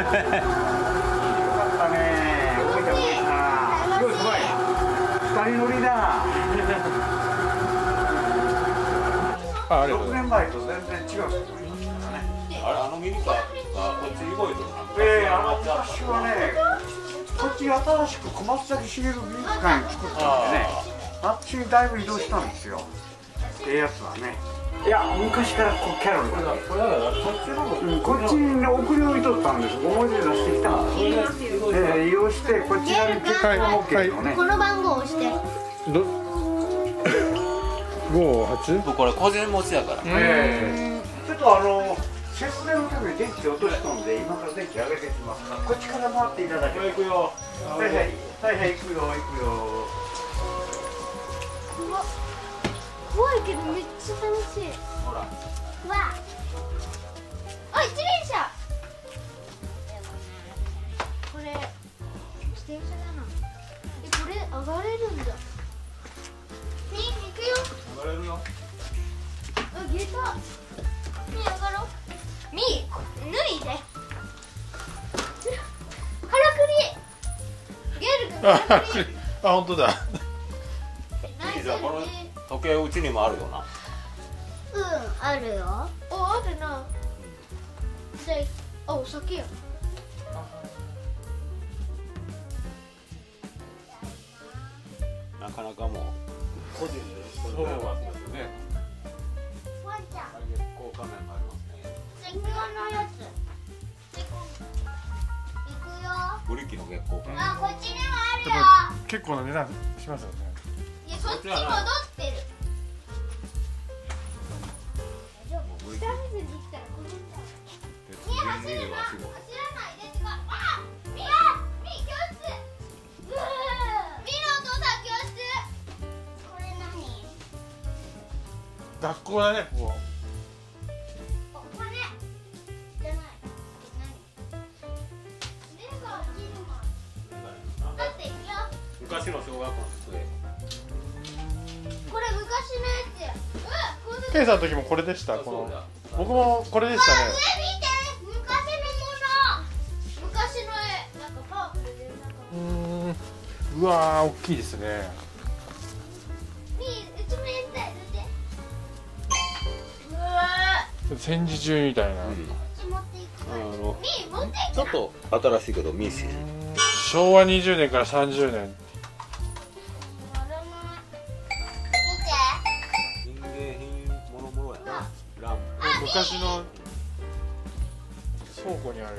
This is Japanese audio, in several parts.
ったね。すごいすごい。二人乗りだ。あ6年前と全然違う。人もいますからねあれあのミニカーがこっちか。ええー、あの昔はねこっち新しく小松崎茂美ーに作ったんでねあっちにだいぶ移動したんですよ。ええやつはね。いや昔からこうキャロル。これこれだからこっちの方、こっちに送り置いとったんです。思い出出してきたので利用してこちらに携帯の模型をね、この番号を押して。ど？58? これ個人持ちだから。ちょっとあの節電のために電気落としたんで今から電気上げてきますこっちから回っていただけはいはい。はいはい行くよ行くよ。怖いけどめっちゃ楽しい。ほら。わあ。一輪車。これ自転車な。のえこれ上がれるんだ。み行くよ。上がれるよ。あゲータみ上がろう。み脱いで。カラクリゲル君カラクリあ本当だ。ナイス時計うちにもあるよな。うんあるよ。おあるな。であお酒や。なかなかもう個人で個人でますよね。ワンちゃん。高画面がありますね。月光のやつ。行くよ。ブリキの月光あこっちにもあるよ。結構な値段しますよね。いやそっちもどっ走るな走らないで違かあみあみ教室みのお父さん教室これ何学校だねここお金ないっていくよ昔の小学校の机これ昔のやつうケイさんの時もこれでした。この僕もこれでしたね。わ大きいですね。戦時中みたいな、うん、ちょっと新しいけどミーシ昭和20年から30年。昔の倉庫にある。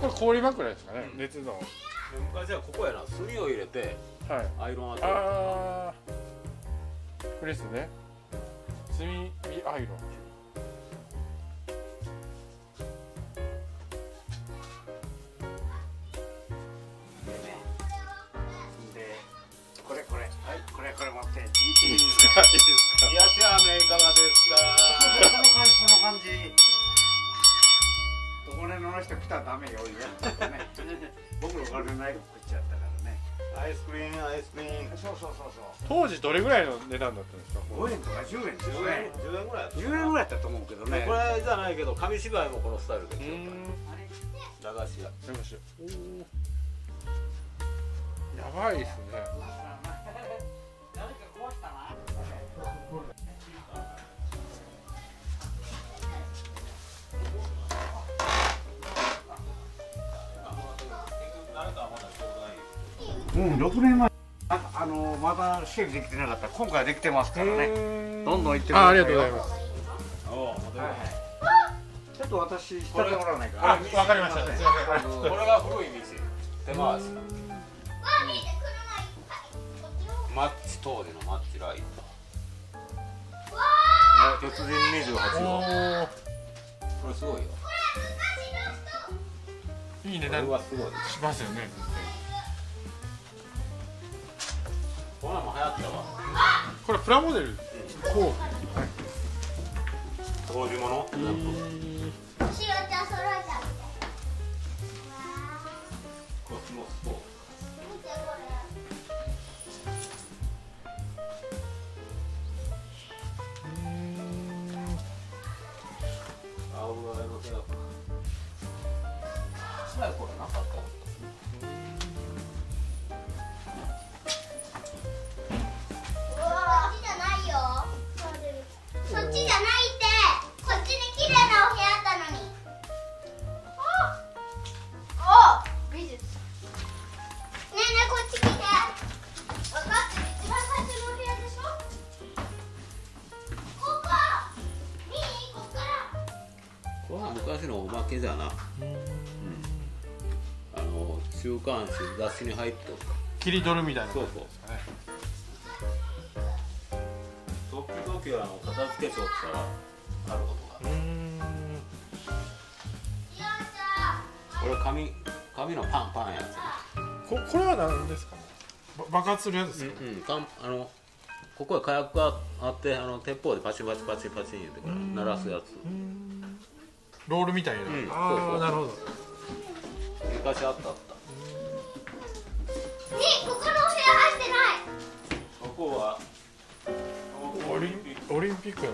これ氷枕ですかね、うん、熱の。昔はここやな。炭を入れて、はい、アイロン当てる。これですね。炭アイロン。い。いですか？いいですか？いや、じゃあ、アメリカですか？その感じ、その感じ。人来たらダメよ言われね。僕のお金ないの食っちゃったからね。アイスクリーンアイスクリーン。そうそうそうそう。当時どれぐらいの値段だったんですか？5円とか10円10円10円ぐらい10円ぐらいだったと思うけどね。これじゃないけど紙芝居もこのスタイルでしょ駄菓子屋駄菓子。やばいですね。うん六年前。あのまだ整理できてなかった。今回できてますからね。どんどん行ってくださいありがとうございます。おお、はい、ちょっと私引っ立もらわないか。わかりました。すこれが古い店。出ます。マッチ等でのマッチライト突然28号。これすごいよ。いいね、これはすごい。しますよね。このも流行ったわ。これプラモデル、うん、こう。そういうもの、しおちゃん。揃えたのせだこれなかった昔のおまけじゃな、うん、あの週刊誌雑誌に入っとった切り取るみたいな。そうそう。ですかね時々あの片付けちゃったらあることがこれ紙紙のパンパンやつここれは何ですか？ねば爆発するやつですか、うんうん。かんあのここは火薬があってあの鉄砲でパチパチパチパチ言ってから鳴らすやつロールみたいな、ん。そうあそう。あなるほど。昔あったあった。ここのお部屋入ってない。ここはオリンオリンピックの。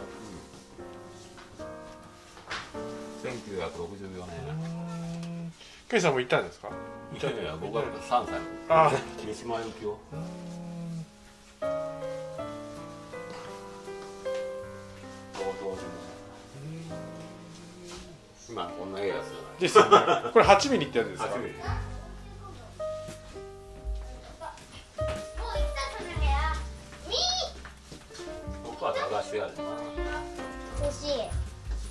1964年。ケイさんも行ったんですか？い？やい？や僕は3歳。のあ三島由紀夫今こんなええやつじゃない。ですよね。これ8ミリってやつですか初めてもう行ったその部屋。みここは探してやるー欲しい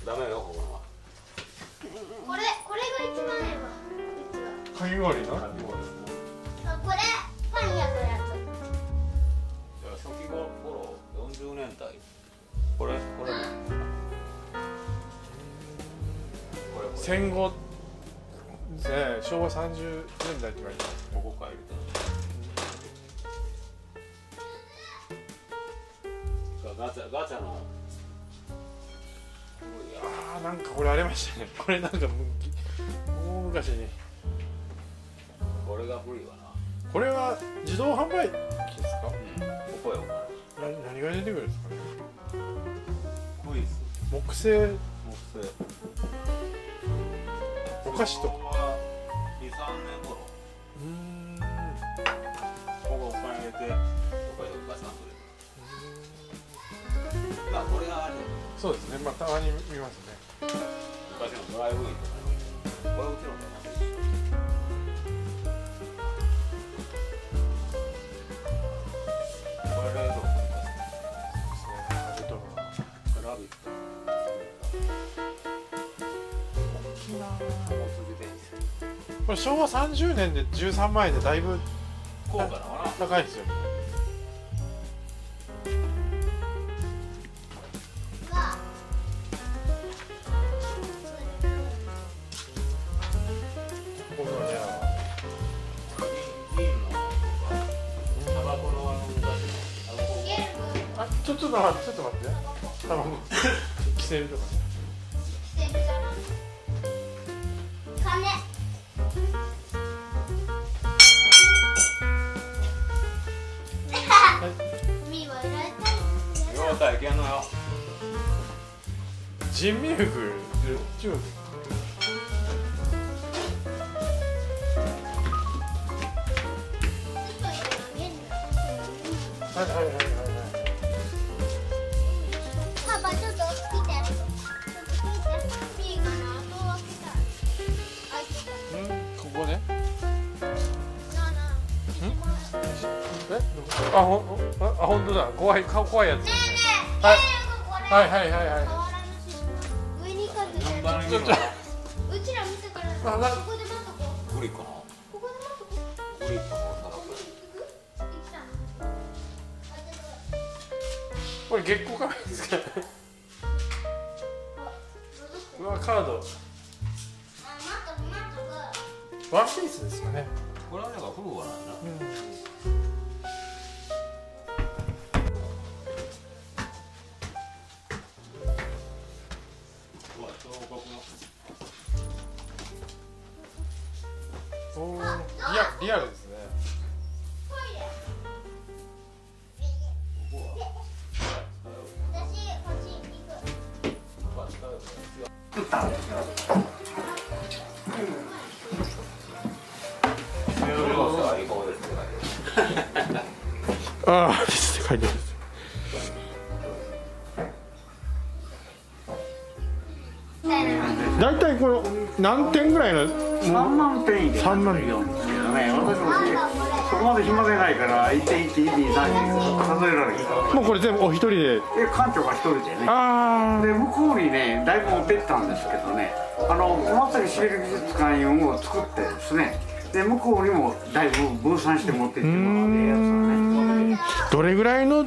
ダメよここはこれこれが一番ええわ。うちはか戦後ね昭和30年代って言われてますここから入れたガチャガチャのいやあーなんかこれありましたねこれなんかもうもう昔にこれが古いわな。これは自動販売機ですか？うん。ここよな。何が出てくるんですか？ね木製。木製。お菓子と。かは23年頃うん。ここお金入れてどっかでガチャンと入れたまあこれがあれだよそうですねまあたまに見ますね昔のドライブインとかこれうちのじゃないこれ冷蔵庫あレトロなラビットこれ昭和30年で13万円でだいぶ高価だわな？高い。ですよ。ちょっと待ってちょっと待って多分着せるとかよ。人民服。中国っと今見えるはいはいはいはいパパちょっと来ていうんここねなあなあえあほんああ本当だ。怖い顔怖いやつ。ねはい。はいはいはいはい。上に行か。ず何番ちょっとうちら見たか。らあなそこで待っとこうグリコのここで待っとこうグリコのタバコ行く行きたこれ月光カメラですか。うわカードワンピースですか。ねこれはなんか。フグはなんだうわおーリアリアルですね。ああですって書いて大体この何点ぐらいの3万点入れ。3万るんですけどねと暇でないから1.1.1.2.3数えられるから。もうこれ全部お一人で。で館長が一人でね。あで向こうにねだいぶ持ってったんですけどね。あの小松崎シビル美術館を作ってですね。で向こうにもだいぶ分散して持ってってもらってやつはね。あどれぐらいの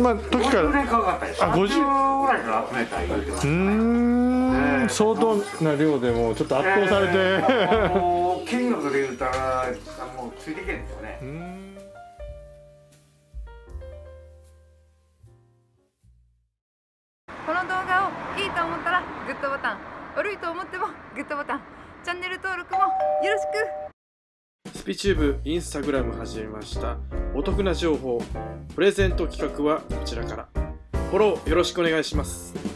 まあ時か50ら年かかったですあ50 30ぐらいから集めた言うてましたう相当な量でもうちょっと圧倒されて、えーもう金額で言うたらもうついていけんですよね。うーんこの動画をいいと思ったらグッドボタン悪いと思ってもグッドボタン。チャンネル登録もよろしく。スピチューブインスタグラム始めました。お得な情報プレゼント企画はこちらから。フォローよろしくお願いします